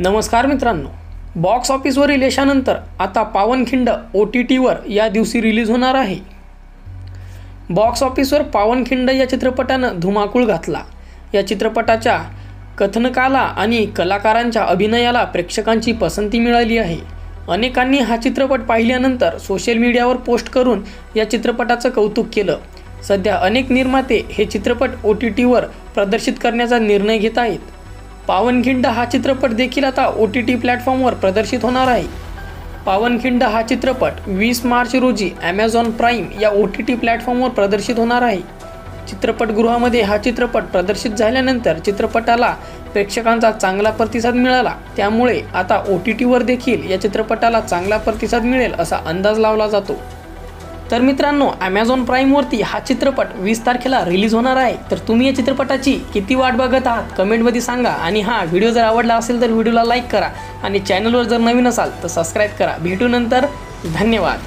नमस्कार मित्रांनो बॉक्स ऑफिसवरील यशानंतर आता पावनखिंड ओ टी टीवर या दिवशी रिलीज होणार आहे. बॉक्स ऑफिसवर पावनखिंड या चित्रपटानं धुमाकूळ घातला. या चित्रपटाच्या कथनकाला आणि कलाकारांच्या अभिनयाला प्रेक्षकांची पसंती मिळाली आहे. अनेकांनी हा चित्रपट पाहिल्यानंतर सोशल मीडियावर पोस्ट करून या चित्रपटाचं कौतुक केलं. सध्या अनेक निर्माते हे चित्रपट ओ टी टीवर प्रदर्शित करण्याचा निर्णय घेत आहेत. पावनखिंड हा चित्रपट देखील आता ओ टी टी प्लॅटफॉर्मवर प्रदर्शित होणार आहे. पावनखिंड हा चित्रपट वीस मार्च रोजी ॲमेझॉन प्राईम या ओ टी टी प्लॅटफॉर्मवर प्रदर्शित होणार आहे. चित्रपटगृहामध्ये हा चित्रपट प्रदर्शित झाल्यानंतर चित्रपटाला प्रेक्षकांचा चांगला प्रतिसाद मिळाला. त्यामुळे आता ओ टी टीवर देखील या चित्रपटाला चांगला प्रतिसाद मिळेल असा अंदाज लावला जातो. तर मित्रांनो ॲमेझॉन प्राईमवरती हा चित्रपट वीस तारखेला रिलीज होणार आहे. तर तुम्ही या चित्रपटाची किती वाट बघत आहात कमेंटमध्ये सांगा. आणि हा व्हिडिओ जर आवडला असेल तर व्हिडिओला लाईक करा. आणि चॅनलवर जर नवीन असाल तर सबस्क्राईब करा. भेटू नंतर. धन्यवाद.